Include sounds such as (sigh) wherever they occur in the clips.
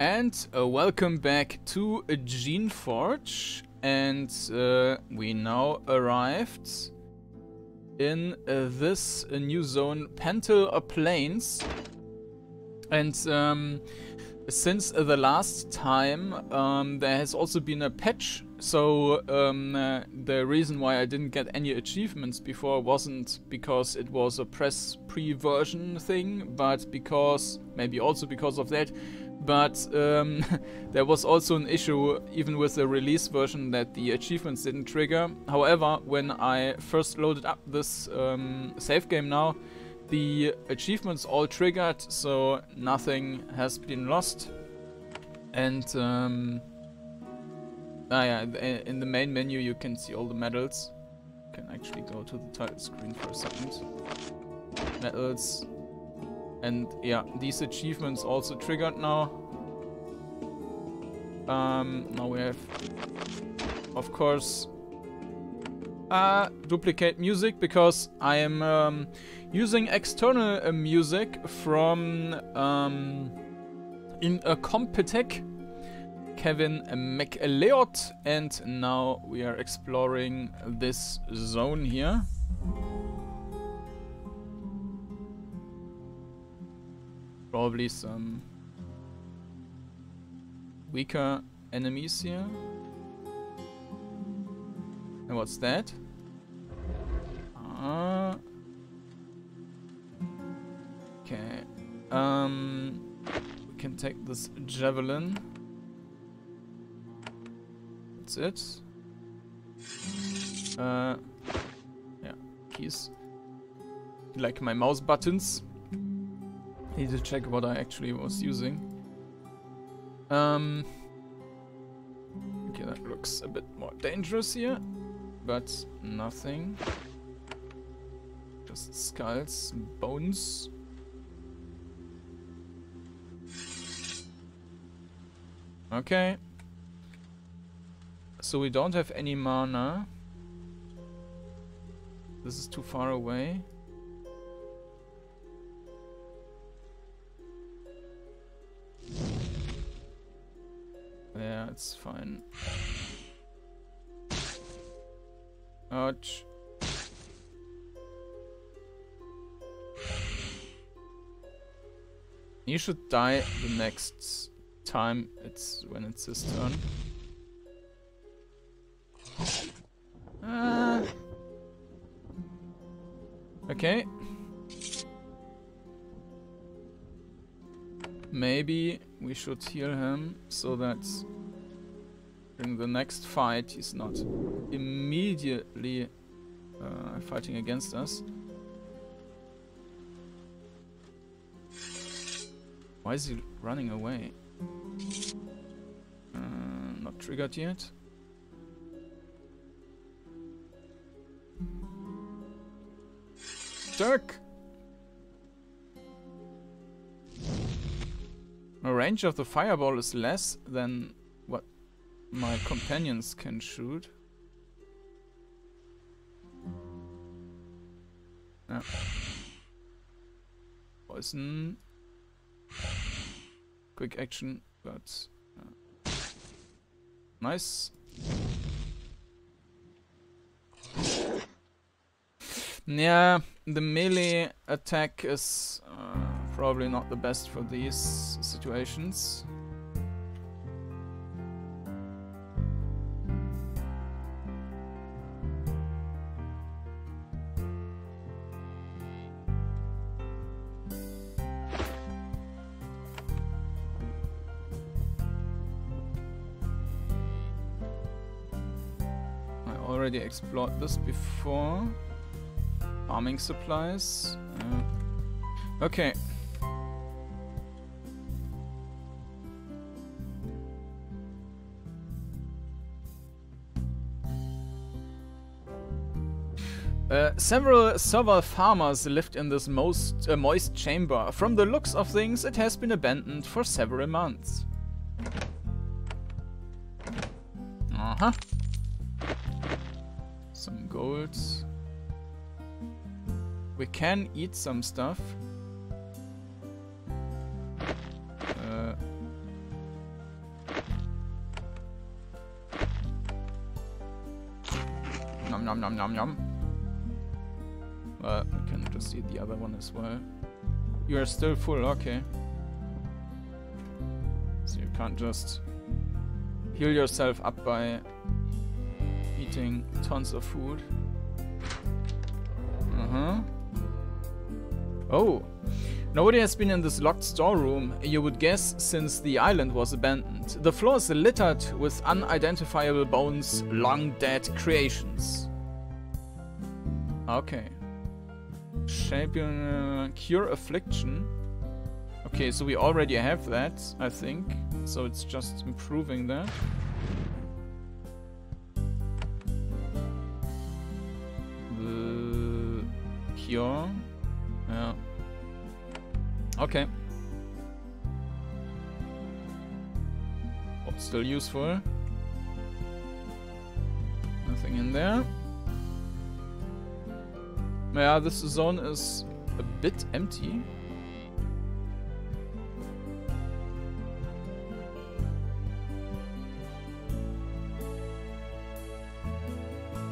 And uh, welcome back to uh, Geneforge. And uh, we now arrived in uh, this uh, new zone, Pentil Plains. And um, since the last time, um, there has also been a patch. So um, uh, the reason why I didn't get any achievements before wasn't because it was a press pre-version thing, but because, maybe also because of that, but um, (laughs) there was also an issue even with the release version that the achievements didn't trigger. However, when I first loaded up this um, save game now, the achievements all triggered, so nothing has been lost. And um, ah yeah, in the main menu you can see all the medals. You can actually go to the title screen for a second. Medals, and yeah, these achievements also triggered now. Um, now we have, of course, uh, duplicate music because I am um, using external uh, music from um, Incompetech Kevin MacLeod and now we are exploring this zone here. Probably some weaker enemies here. And what's that? Uh, okay. Um, we can take this javelin. That's it. Uh, yeah, keys. Like my mouse buttons. Need to check what I actually was using. Um, okay, that looks a bit more dangerous here, but nothing. Just skulls, bones. Okay. So we don't have any mana. This is too far away. Yeah, it's fine. Ouch. You should die the next time it's when it's his turn. Uh, okay. Maybe we should heal him so that in the next fight he's not immediately uh, fighting against us. Why is he running away? Uh, not triggered yet. Dirk! The range of the fireball is less than what my companions can shoot. Yeah. Poison. Quick action, but... Uh, nice. Yeah, the melee attack is... Uh, probably not the best for these situations. I already explored this before. Farming supplies. Uh, okay, Several several farmers lived in this most uh, moist chamber. From the looks of things, it has been abandoned for several months. Uh-huh. Some gold. We can eat some stuff. Uh. Nom nom nom nom nom. Eat the other one as well. You are still full, okay. So you can't just heal yourself up by eating tons of food. Uh-huh. Oh. Nobody has been in this locked storeroom, you would guess, since the island was abandoned. The floor is littered with unidentifiable bones, long dead creations. Okay. Your uh, cure affliction. Okay, so we already have that, I think. So it's just improving that. The cure. Yeah. Okay. Oh, still useful. Nothing in there. Yeah, this zone is a bit empty.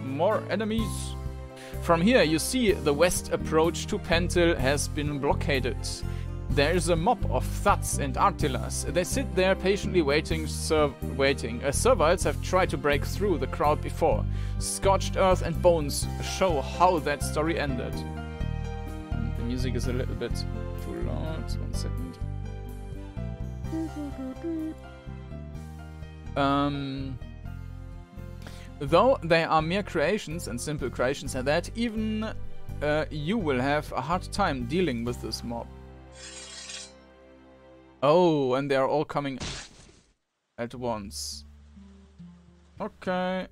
More enemies. From here you see the west approach to Pentil has been blockaded. There's a mob of thahds and artilas. They sit there patiently waiting, waiting. Uh, have tried to break through the crowd before. Scorched earth and bones show how that story ended. The music is a little bit too loud. One second. Um, though they are mere creations and simple creations and that, even uh, you will have a hard time dealing with this mob. Oh, and they are all coming at once. Okay.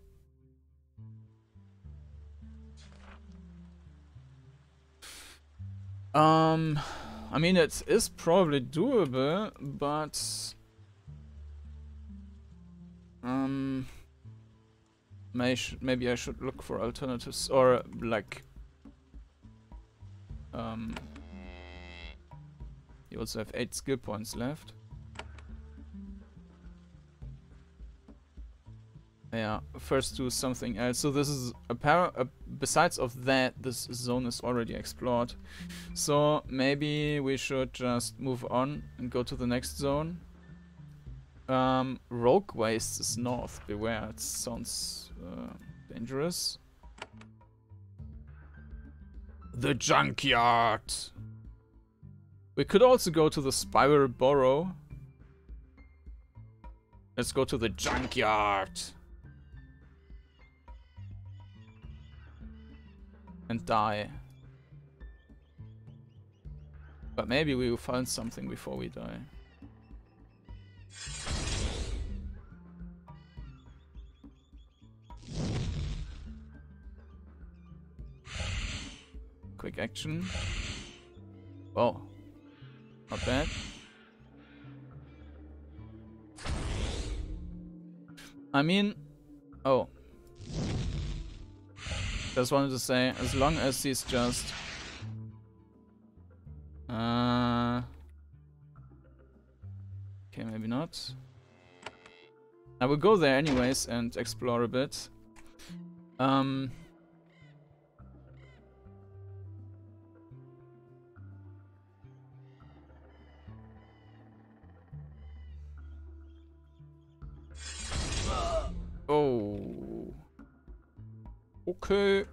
Um, I mean, it is probably doable, but... Um... Maybe I should look for alternatives, or, like... Um... You also have 8 skill points left. Yeah, first do something else. So this is a pair. Uh, besides of that, this zone is already explored. So maybe we should just move on and go to the next zone. Um, Rogue Waste is north. Beware, it sounds uh, dangerous. The junkyard. We could also go to the Spiral Burrow. Let's go to the junkyard. And die. But maybe we will find something before we die. Quick action. Oh, not bad. I mean, oh. Just wanted to say, as long as he's just... Uh, okay, maybe not. I will go there anyways and explore a bit. Um... Okay.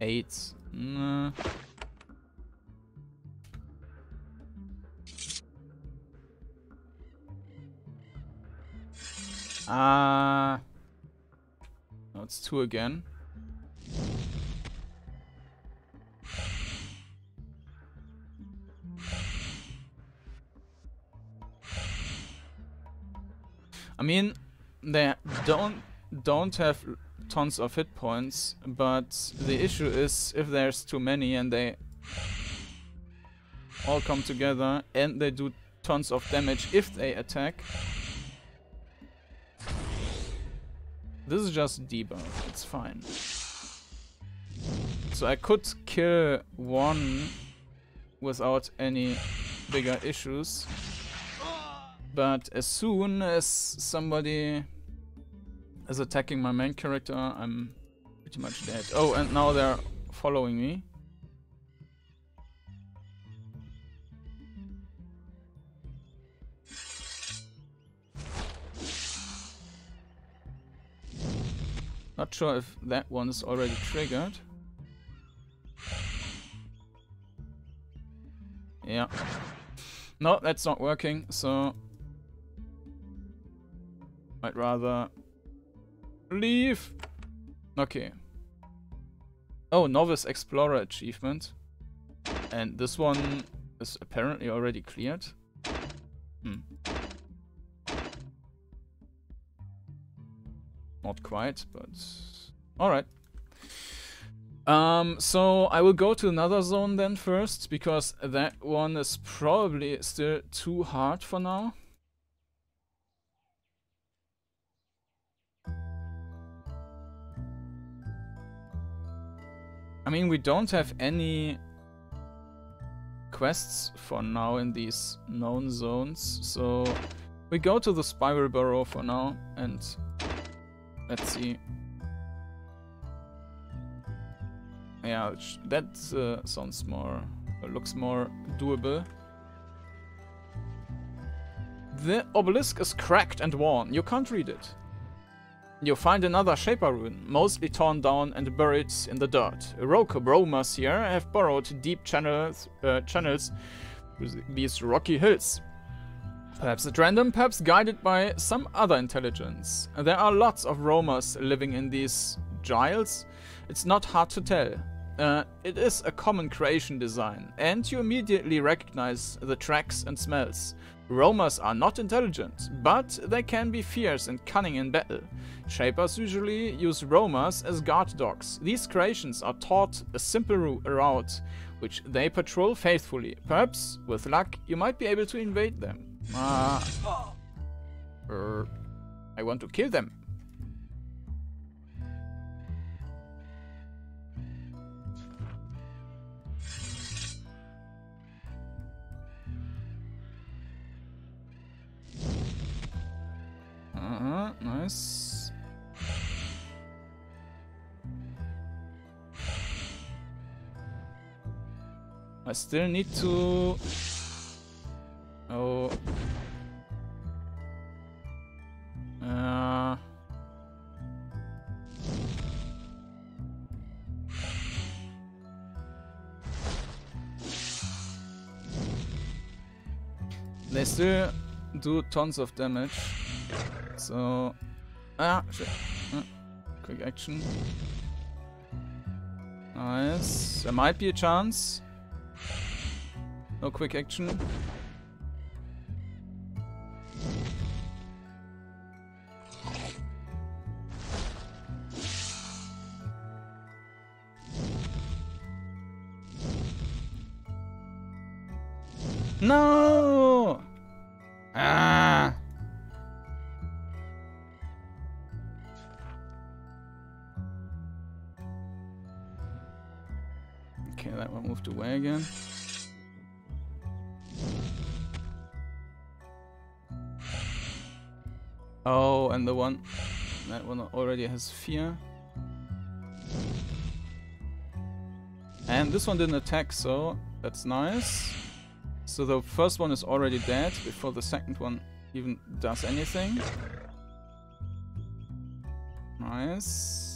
Eight. Nah. Ah. Uh. It's two again. Mean, they don't don't have tons of hit points, but the issue is if there's too many and they all come together and they do tons of damage if they attack, This is just debuff, it's fine. So I could kill one without any bigger issues. But as soon as somebody is attacking my main character, I'm pretty much dead. Oh, and now they're following me. Not sure if that one is already triggered. Yeah. No, that's not working, so... I'd rather... Leave! Okay. Oh, Novice Explorer achievement. And this one is apparently already cleared. Hmm. Not quite, but... Alright. Um, so I will go to another zone then first, because that one is probably still too hard for now. I mean, we don't have any quests for now in these known zones, so we go to the Spiral Burrow for now and Let's see. Yeah, that uh, sounds more, uh, looks more doable. The obelisk is cracked and worn. You can't read it. You find another Shaper rune, mostly torn down and buried in the dirt. Rogue roamers here have burrowed deep channels, uh, channels these rocky hills. Perhaps at random, perhaps guided by some other intelligence. There are lots of roamers living in these giles. It's not hard to tell. Uh, it is a common creation design, and you immediately recognize the tracks and smells. Roamers are not intelligent, but they can be fierce and cunning in battle. Shapers usually use roamers as guard dogs. These creations are taught a simple route, which they patrol faithfully. Perhaps, with luck, you might be able to invade them. Uh, er, I want to kill them. -huh. I still need to Oh. Uh. They still do tons of damage. So... Ah, shit. Ah, quick action. Nice. There might be a chance. No quick action. Again. Oh, and the one... That one already has fear. And this one didn't attack, so that's nice. So the first one is already dead before the second one even does anything. Nice.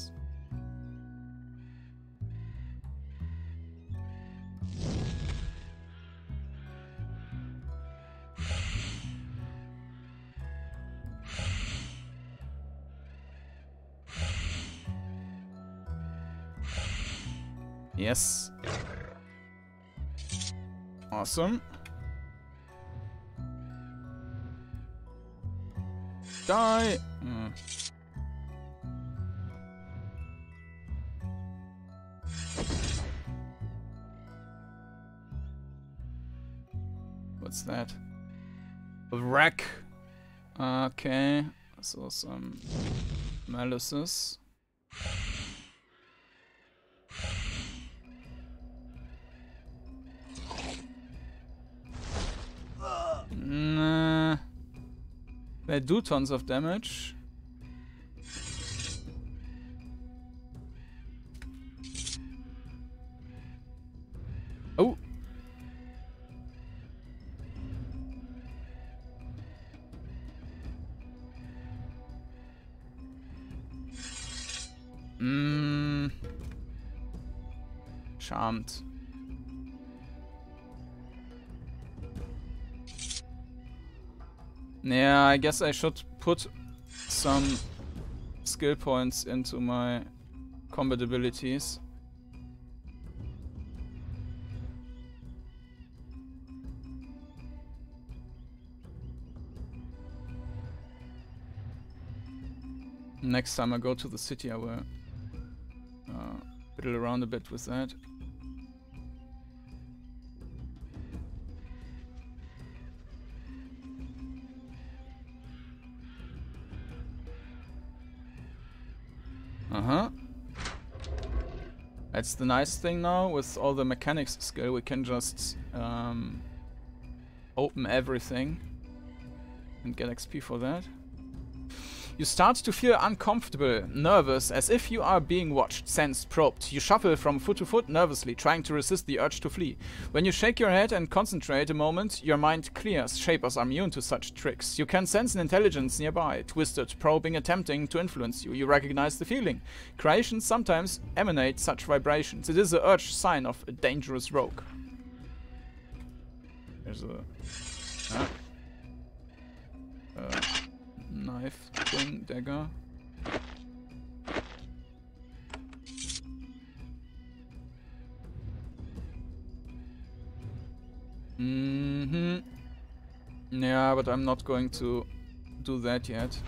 Yes. Awesome. Die! Mm. What's that? A wreck. Okay. So some malices. They do tons of damage. I guess I should put some skill points into my combat abilities. Next time I go to the city I will uh, fiddle around a bit with that. That's the nice thing now, with all the mechanics skill, we can just um, open everything and get XP for that. You start to feel uncomfortable, nervous, as if you are being watched, sensed, probed. You shuffle from foot to foot nervously, trying to resist the urge to flee. When you shake your head and concentrate a moment, your mind clears. Shapers are immune to such tricks. You can sense an intelligence nearby, twisted, probing, attempting to influence you. You recognize the feeling. Creations sometimes emanate such vibrations. It is the urge sign of a dangerous rogue. There's a... Uh, knife thing, dagger. Mm-hmm. Yeah, but I'm not going to do that yet.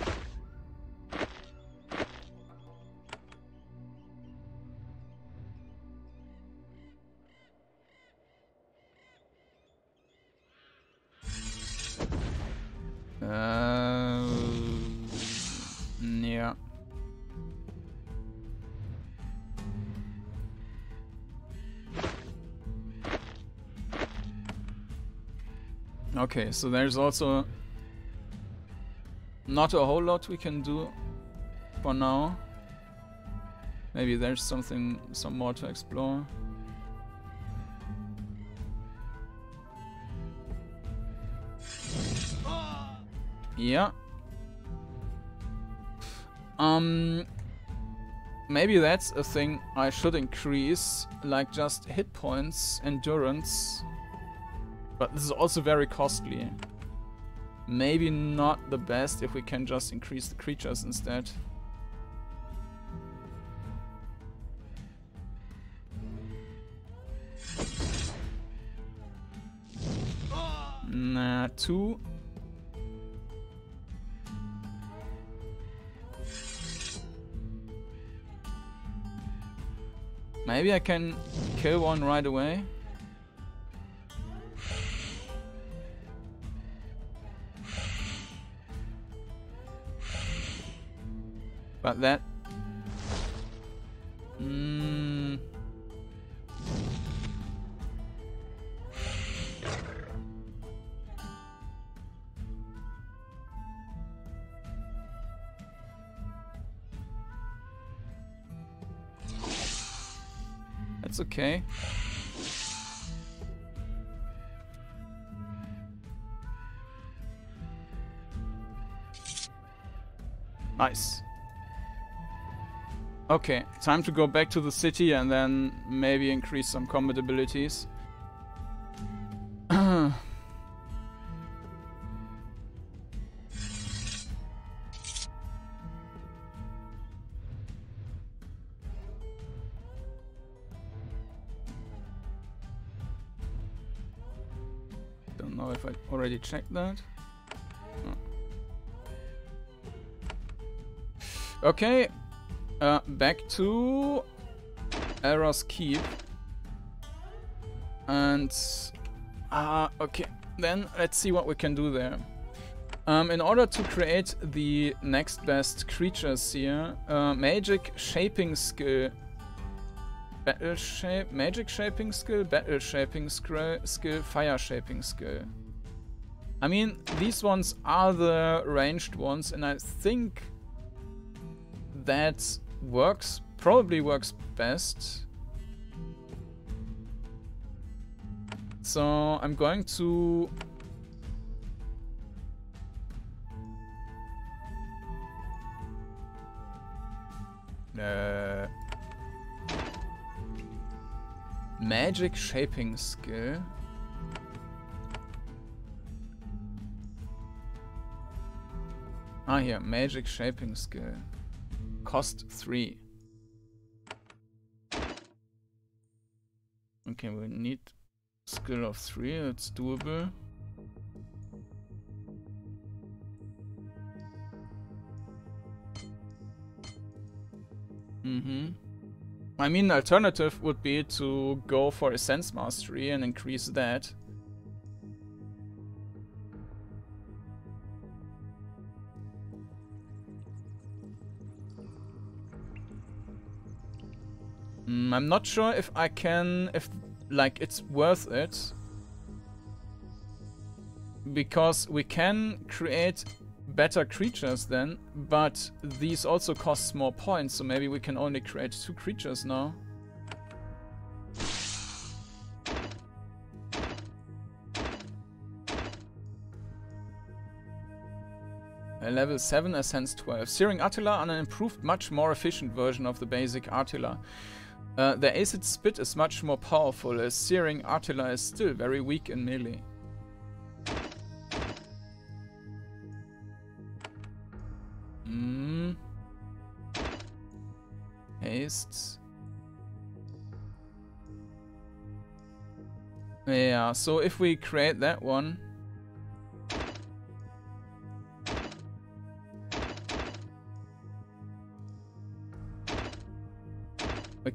Okay, so there's also not a whole lot we can do for now. Maybe there's something, some more to explore. Yeah. Um, maybe that's a thing I should increase, like just hit points, endurance, but this is also very costly. Maybe not the best if we can just increase the creatures instead. Nah, two. Maybe I can kill one right away. But that... Mm. That's okay. Nice. Okay, time to go back to the city and then maybe increase some combat abilities. (clears throat) Don't know if I already checked that. Okay, uh, back to Era's Keep. And... Uh, okay, then let's see what we can do there. Um, in order to create the next best creatures here, uh, magic shaping skill, battle shape, magic shaping skill, battle shaping skill, fire shaping skill. I mean, these ones are the ranged ones, and I think that works, probably works best. So I'm going to... Uh, magic shaping skill. Ah, here, magic shaping skill. Cost 3. Okay, we need skill of 3, it's doable. Mm-hmm. I mean, alternative would be to go for Essence Mastery and increase that. Mm, I'm not sure if I can, if like it's worth it. Because we can create better creatures then, but these also cost more points, so maybe we can only create two creatures now. A level 7 ascends 12. Searing Artila an improved, much more efficient version of the basic Artila. Uh, the acid spit is much more powerful, as Searing Artila is still very weak in melee. Mm. Haste. Yeah, so if we create that one,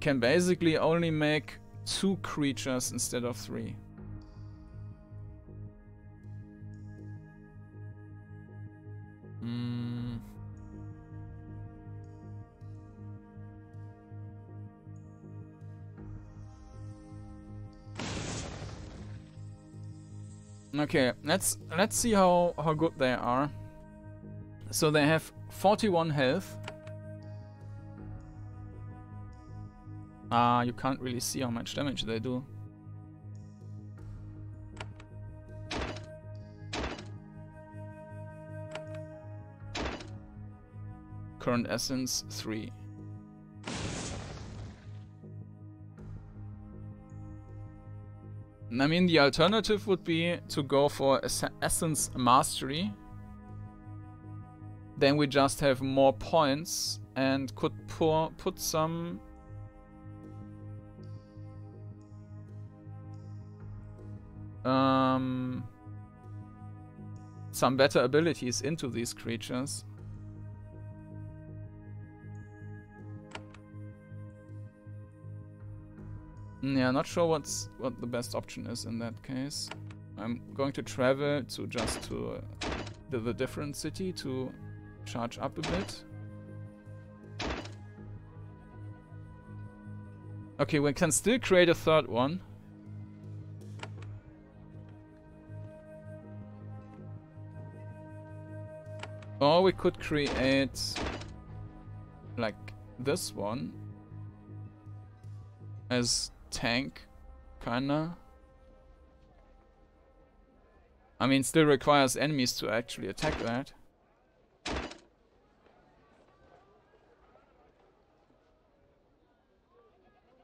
can basically only make two creatures instead of three. Mm. Okay, let's let's see how how good they are. So they have 41 health. Ah, uh, you can't really see how much damage they do. Current essence 3. I mean, the alternative would be to go for Essence Mastery. Then we just have more points and could pour, put some um, some better abilities into these creatures. Mm, yeah, not sure what's what the best option is in that case. I'm going to travel to just to uh, the, the different city to charge up a bit. Okay, we can still create a third one. Or we could create like this one as tank, kinda. I mean, still requires enemies to actually attack that.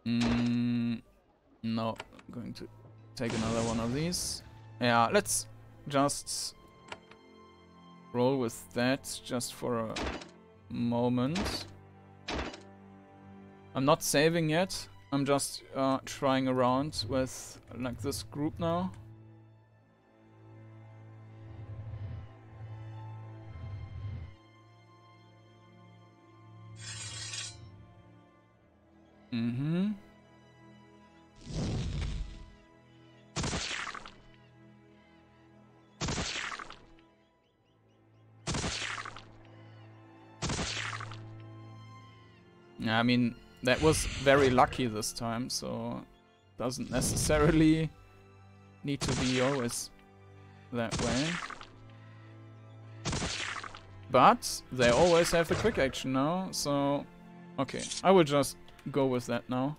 Mm, no, I'm going to take another one of these. Yeah, let's just roll with that just for a moment. I'm not saving yet. I'm just uh, trying around with like this group now. Mm-hmm. I mean, that was very lucky this time, so doesn't necessarily need to be always that way. But they always have the quick action now, so... Okay, I will just go with that now.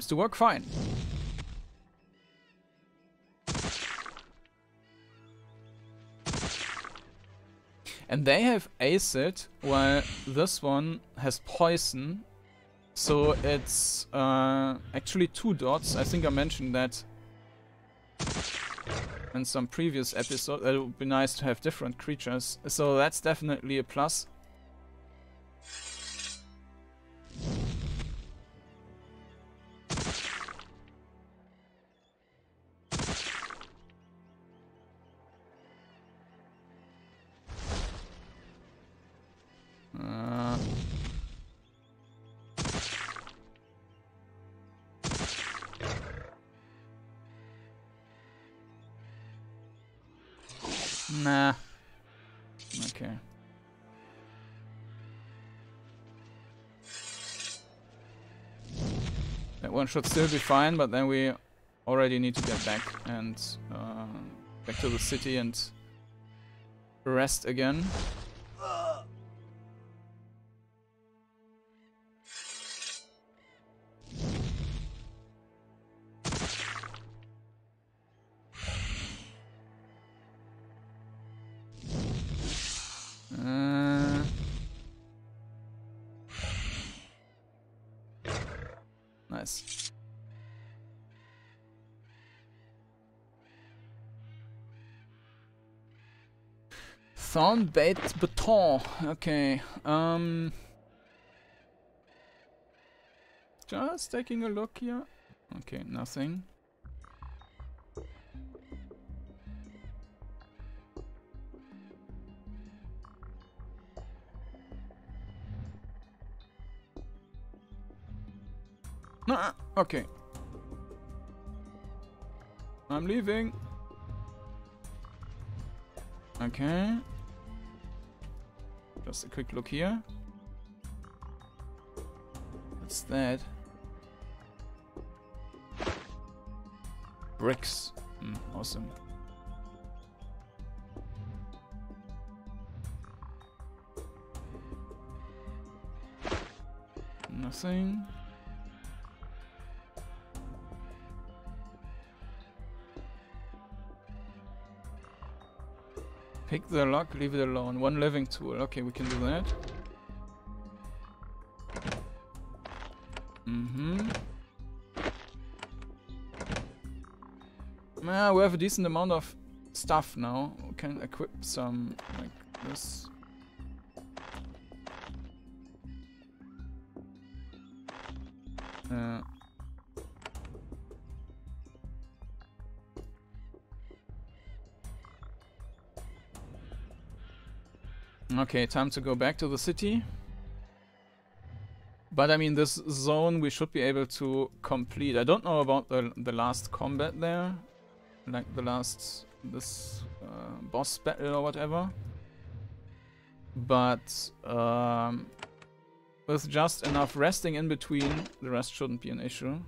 Seems to work fine. And they have acid, while this one has poison. So it's uh, actually two dots. I think I mentioned that in some previous episode. It would be nice to have different creatures. So that's definitely a plus. Should still be fine, but then we already need to get back and uh, back to the city and rest again. Thornbait Baton. Okay. Um. Just taking a look here. Okay, nothing. Ah, okay. I'm leaving. Okay. Just a quick look here. What's that? Bricks. Mm, awesome. Nothing. Pick the lock, leave it alone. One living tool. Okay, we can do that. Mm-hmm. Yeah, we have a decent amount of stuff now. We can equip some like this. Uh, Okay, time to go back to the city. But I mean, this zone we should be able to complete. I don't know about the, the last combat there. Like the last, this uh, boss battle or whatever. But um, with just enough resting in between, the rest shouldn't be an issue.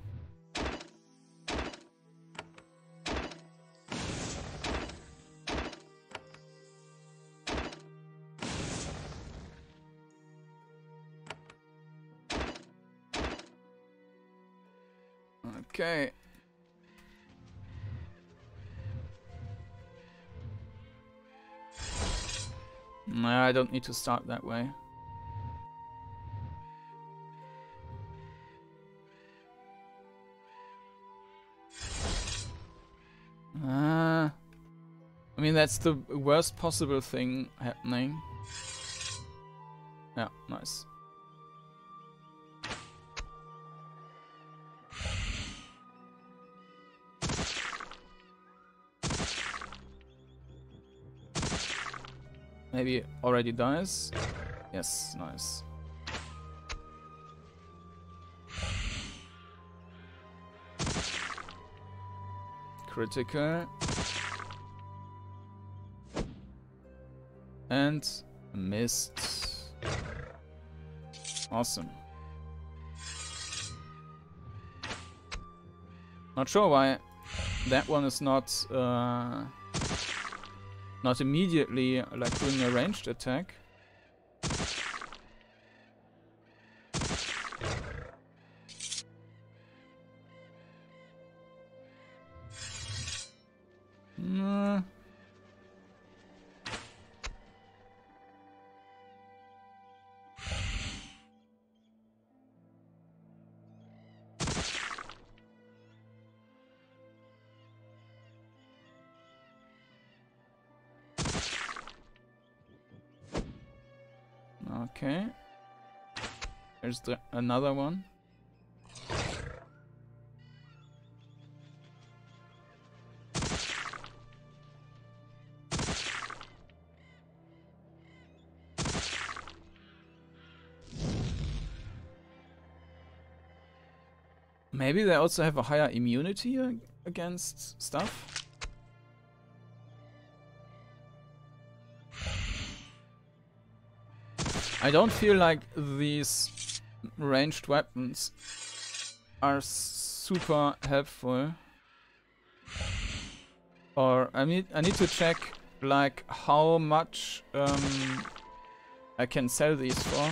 Okay. No, I don't need to start that way. Ah. Uh, I mean, that's the worst possible thing happening. Yeah, nice. Maybe already dies. Yes, nice. Critical. And missed. Awesome. Not sure why that one is not uh, not immediately like doing a ranged attack. Another one. Maybe they also have a higher immunity against stuff? I don't feel like these ranged weapons are super helpful. Or I need I need to check like how much um, I can sell these for.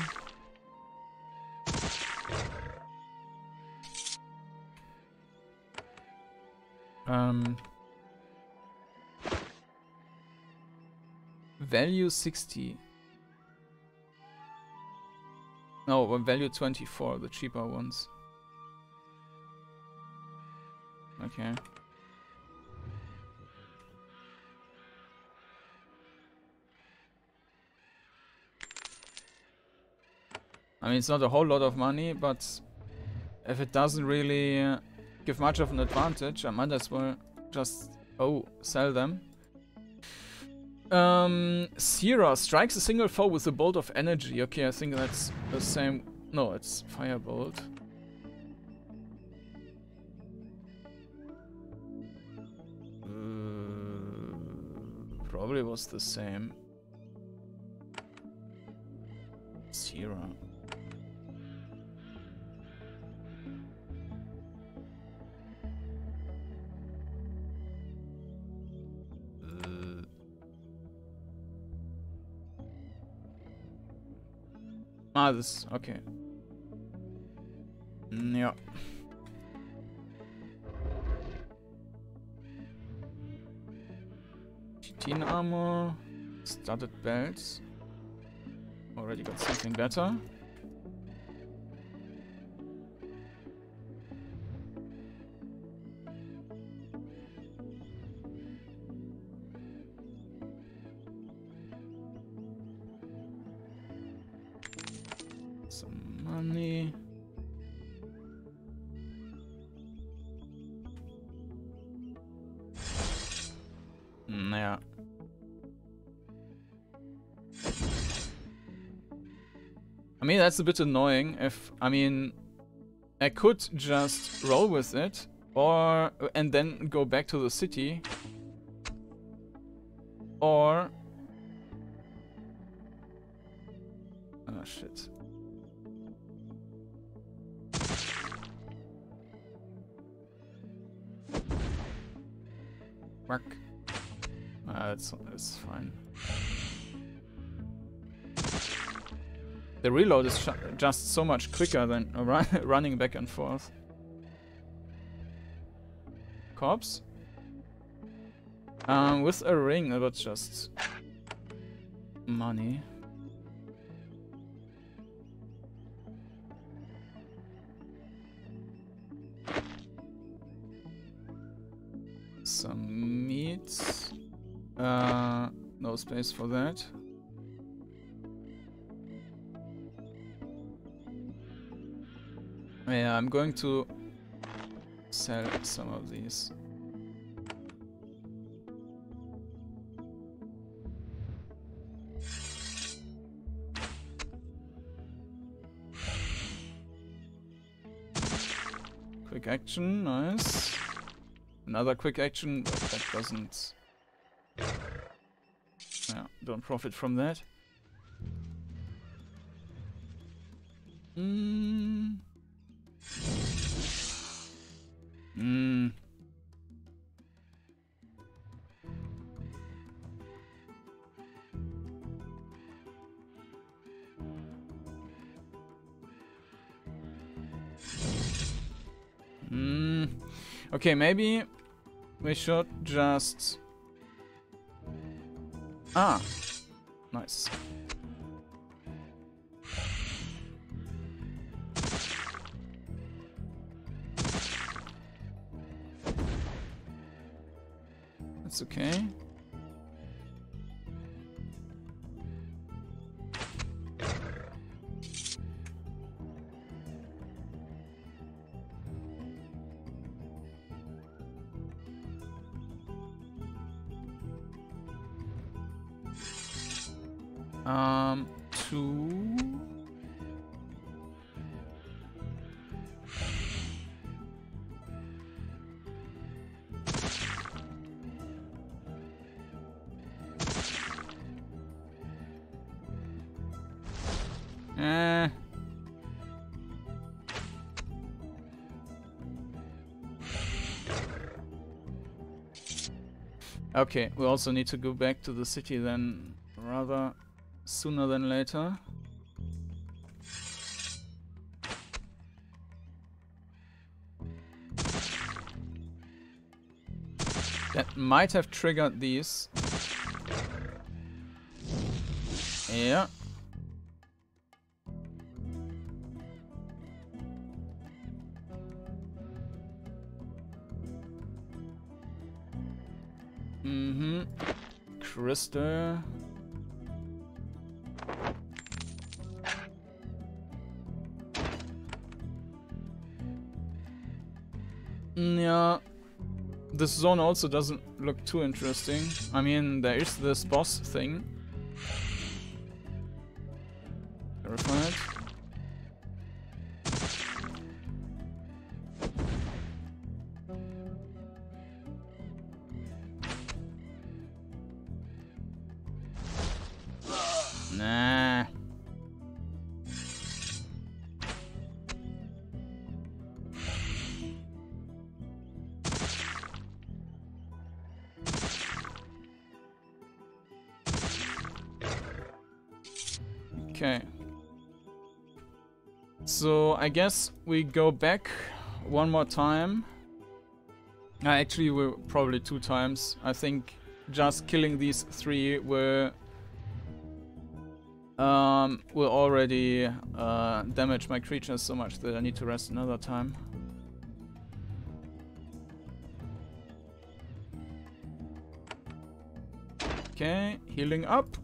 Um, value 60. No, value 24, the cheaper ones. Okay. I mean, it's not a whole lot of money, but if it doesn't really give much of an advantage, I might as well just, oh, sell them. Um, Sierra strikes a single foe with a bolt of energy. Okay, I think that's the same. No, it's firebolt. Uh, probably was the same. Sierra. Ah, this, okay. Mm, ja. Chitin armor, studded belts. Already got something better. Mean, that's a bit annoying. If I mean, I could just roll with it, or and then go back to the city, or oh shit. Mark. Uh, that's that's fine. The reload is just so much quicker than run (laughs) running back and forth. Cops? Um, with a ring, it was just money. Some meat. Uh, no space for that. Yeah, I'm going to sell some of these. Quick action, nice. Another quick action, but that doesn't... Yeah, don't profit from that. Hmm. Hmm. Hmm. Okay, maybe we should just... Ah. Nice. Okay. Okay, we also need to go back to the city then rather sooner than later. That might have triggered these. Yeah. Mm, Yeah. This zone also doesn't look too interesting. I mean, there is this boss thing. Terrified. Guess we go back one more time. Uh, actually, we're probably two times. I think just killing these three will um, will already uh, damage my creatures so much that I need to rest another time. Okay, healing up.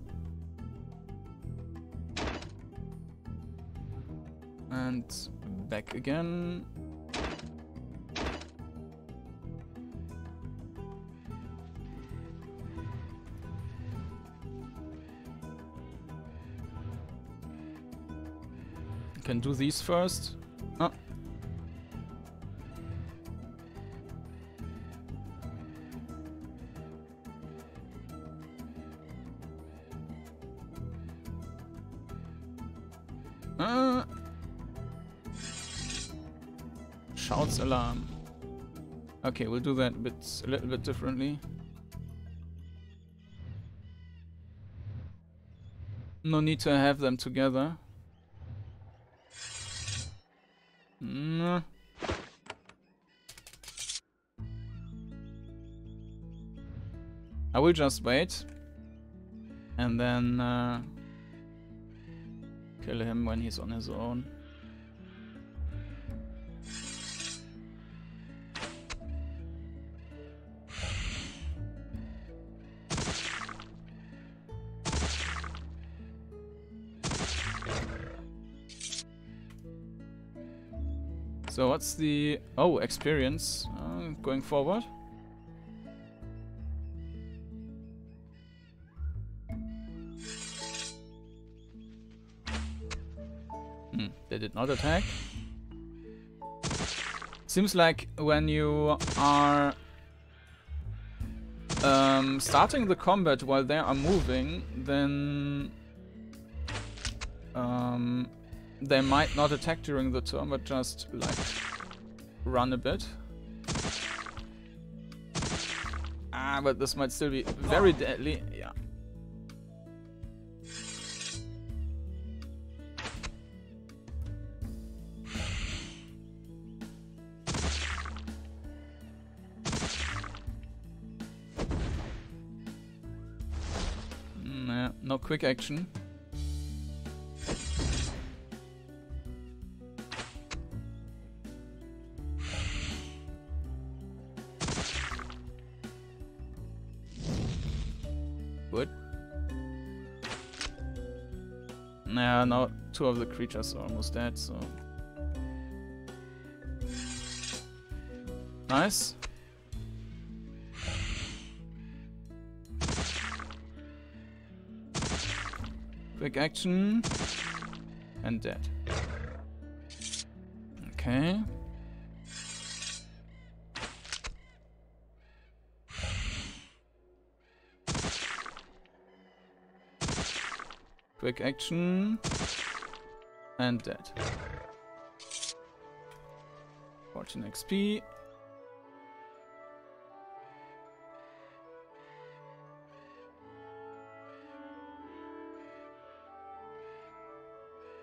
And back again. Can do these first. Shouts alarm. Okay, we'll do that a bit, a little bit differently. No need to have them together. Mm. I will just wait and then uh, kill him when he's on his own. What's the... Oh, experience. Uh, going forward. Hmm, they did not attack. Seems like when you are um, starting the combat while they are moving, then um, they might not attack during the turn, but just like run a bit. Ah, but this might still be very deadly. Yeah. Nah, no quick action. Nah, now two of the creatures are almost dead, so... Nice. Quick action. And dead. Okay. Quick action. And dead. 14 XP.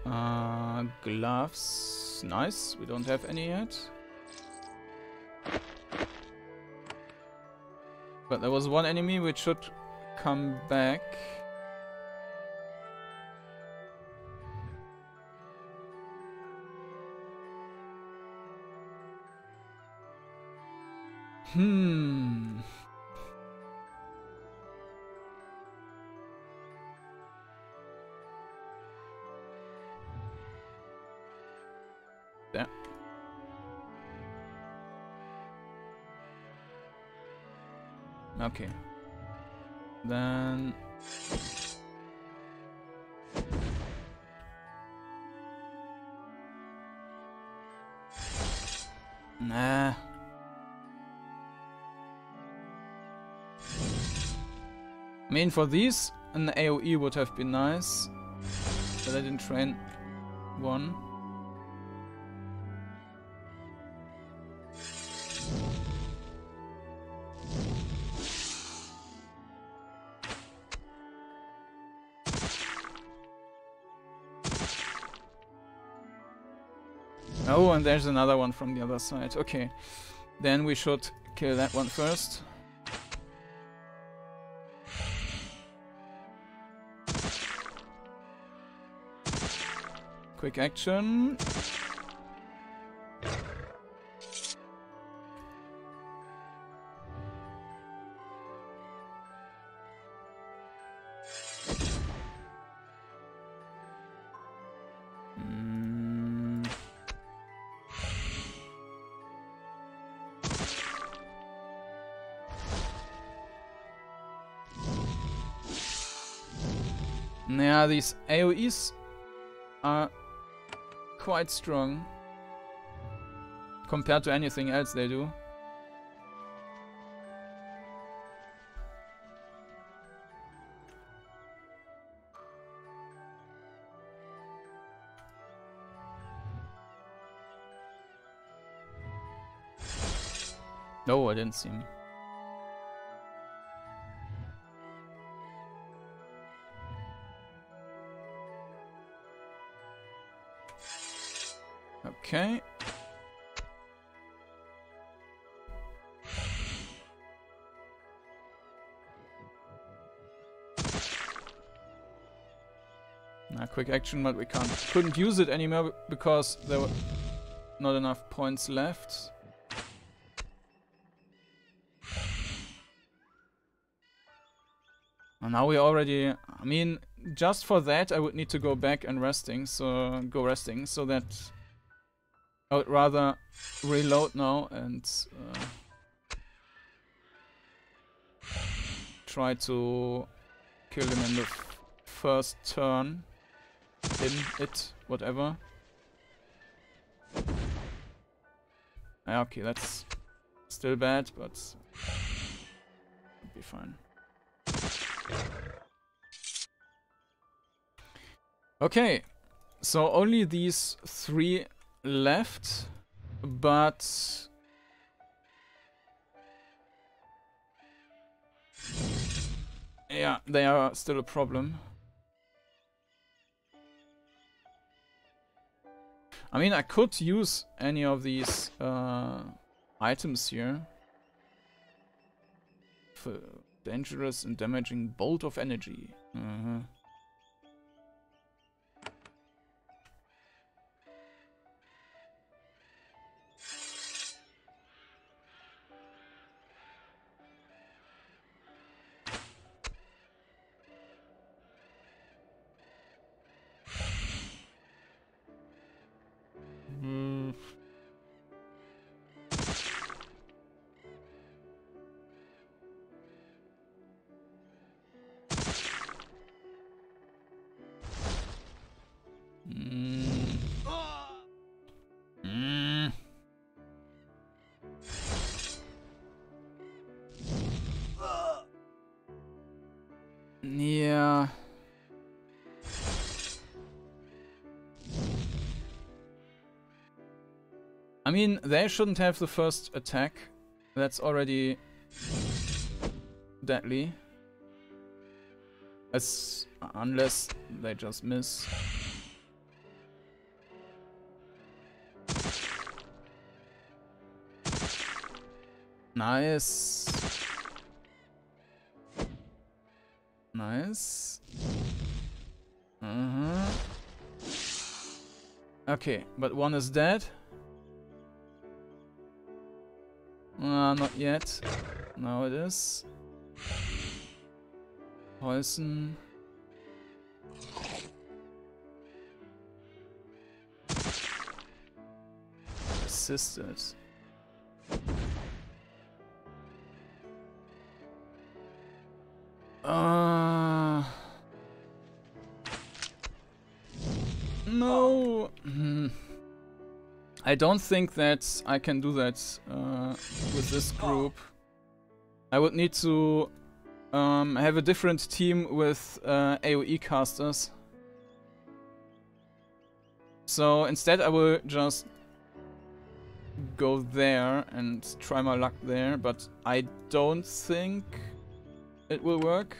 Uh, gloves. Nice. We don't have any yet. But there was one enemy which should come back. Hmm. Okay. Then I mean, for these, an AoE would have been nice. But I didn't train one. Oh, and there's another one from the other side. Okay. Then we should kill that one first. Quick action. Mm. Yeah, these AoEs are quite strong compared to anything else they do. No, I didn't see him. Okay. Nah, quick action, but we can't couldn't use it anymore because there were not enough points left. And now we already, I mean, just for that I would need to go back and resting, so go resting, so that I would rather reload now and uh, try to kill him in the first turn. In it, whatever. Okay, that's still bad, but be fine. Okay, so only these three left, but... Yeah, they are still a problem. I mean, I could use any of these uh, items here. For dangerous and damaging bolt of energy. -huh. Mean, they shouldn't have the first attack. That's already deadly. As unless they just miss. Nice. Nice. Uh-huh. Okay, but one is dead. Uh, not yet. Now it is. Poison. Assisted. I don't think that I can do that uh, with this group. I would need to um, have a different team with uh, AoE casters. So instead I will just go there and try my luck there, but I don't think it will work.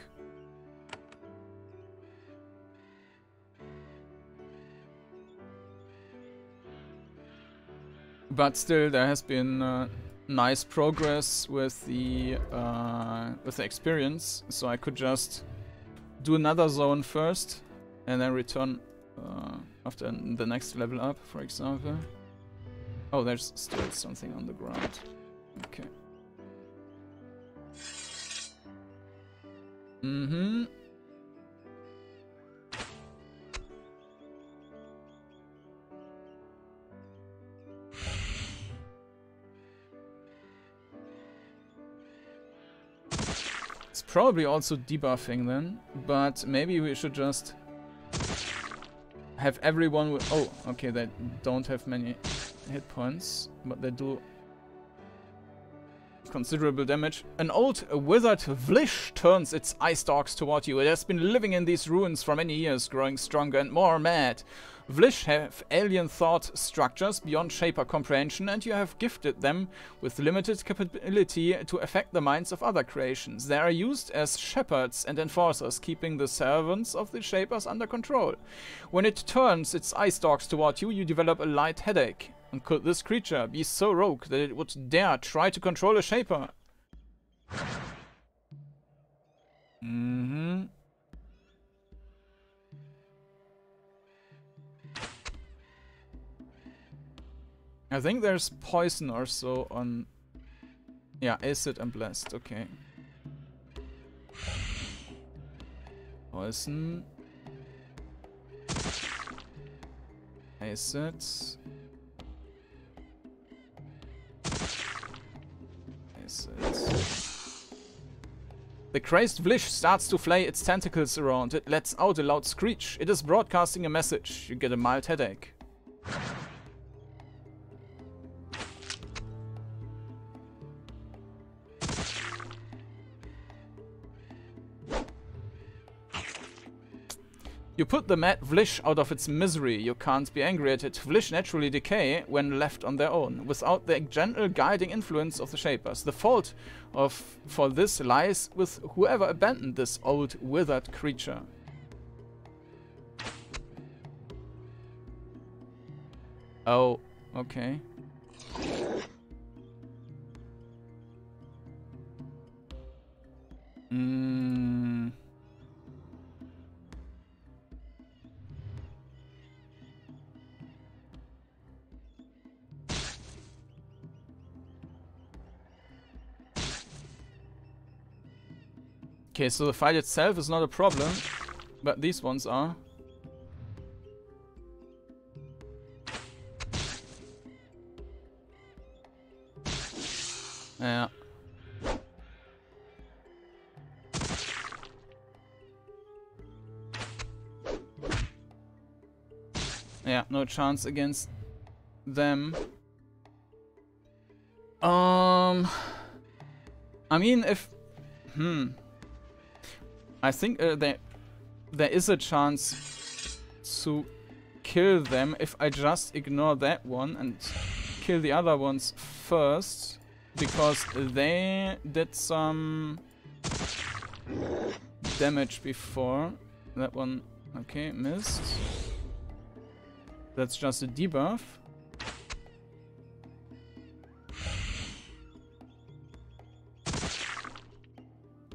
But still there has been uh, nice progress with the uh, with the experience. So I could just do another zone first and then return uh, after the next level up for example. Oh there's still something on the ground. Okay. Mm-hmm probably also debuffing then, but maybe we should just have everyone with... Oh, okay, they don't have many hit points, but they do considerable damage. An old withered Vlish turns its eye stalks toward you. It has been living in these ruins for many years, growing stronger and more mad. Vlish have alien thought structures beyond Shaper comprehension, and you have gifted them with limited capability to affect the minds of other creations. They are used as shepherds and enforcers, keeping the servants of the Shapers under control. When it turns its eye stalks toward you, you develop a light headache. And could this creature be so rogue that it would dare try to control a Shaper? Mm-hmm. I think there's poison or so on... Yeah, acid and blast, okay. Poison. Acid. Acid. The crazed Vlish starts to flay its tentacles around. It lets out a loud screech. It is broadcasting a message. You get a mild headache. You put the mad Vlish out of its misery. You can't be angry at it. Vlish naturally decay when left on their own, without the gentle guiding influence of the Shapers. The fault of for this lies with whoever abandoned this old withered creature. Oh, okay. Mm. Okay, so the fight itself is not a problem, but these ones are. Yeah. Yeah, no chance against them. Um, I mean, if hmm, I think uh, there there is a chance to kill them if I just ignore that one and kill the other ones first because they did some damage before. That one, okay, missed. That's just a debuff.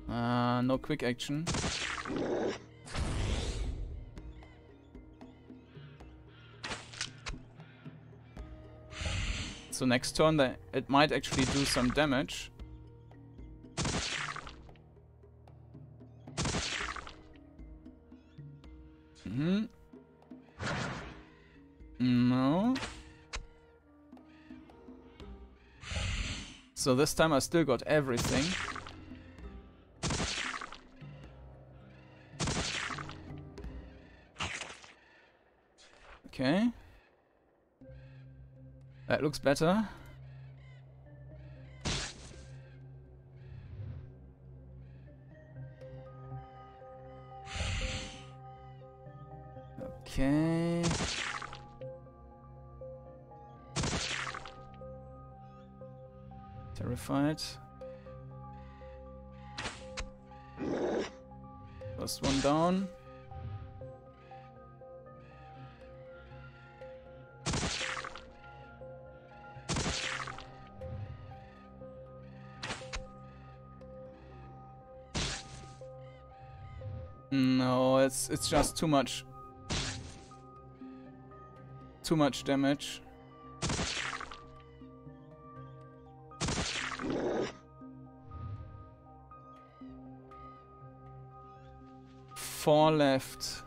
Uh, no quick action. So next turn it might actually do some damage. Mm hmm no. So this time I still got everything. Okay. That looks better. Okay. Terrified. First one down. It's just too much. Too much damage. Four left.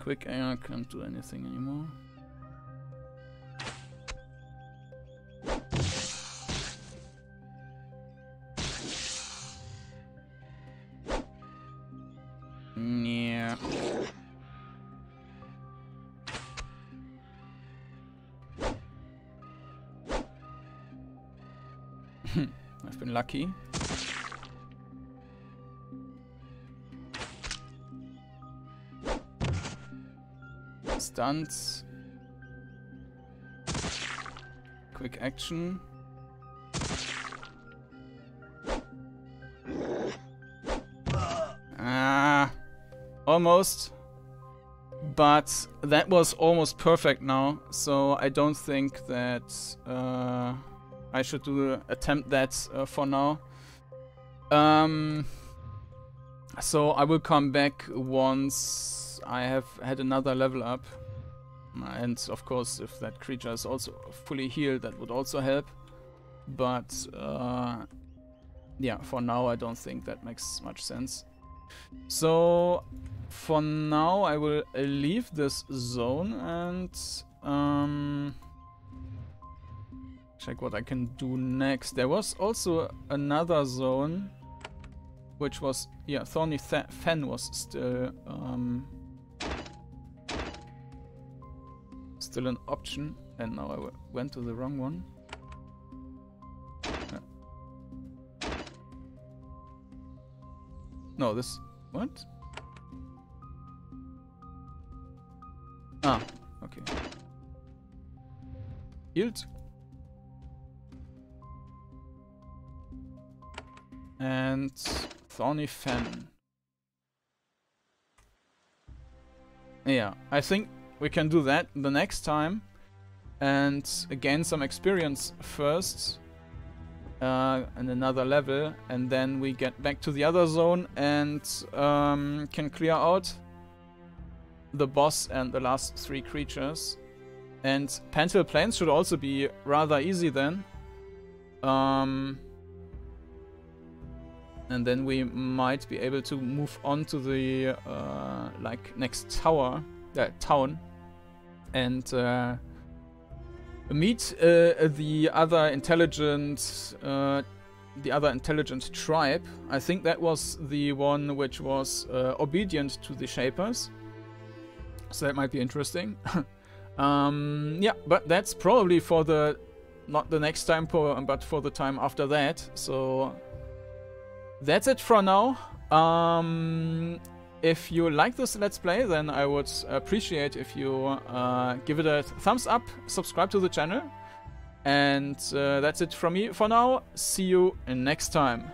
Quick air can't do anything anymore. I've lucky. Stunts. Quick action. Ah, almost. But that was almost perfect now, so I don't think that uh, I should do attempt that uh, for now. Um, so I will come back once I have had another level up. And of course, if that creature is also fully healed, that would also help. But uh, yeah, for now I don't think that makes much sense. So for now I will leave this zone and um, check what I can do next. There was also another zone, which was, yeah, Thorny Th Fen was still, um, still an option. And now I went to the wrong one. No, this... What? Ah, okay. Yield And Thorny Fen. Yeah, I think we can do that the next time. And gain some experience first uh, and another level and then we get back to the other zone and um, can clear out the boss and the last three creatures. And Pentil Plains should also be rather easy then. Um, and then we might be able to move on to the uh, like next tower, uh, town, and uh, meet uh, the other intelligent, uh, the other intelligent tribe. I think that was the one which was uh, obedient to the Shapers, so that might be interesting. (laughs) um, yeah, but that's probably for the not the next time, but for the time after that. So that's it for now. Um, if you like this Let's Play, then I would appreciate if you uh, give it a thumbs up, subscribe to the channel. And uh, that's it from me for now. See you next time.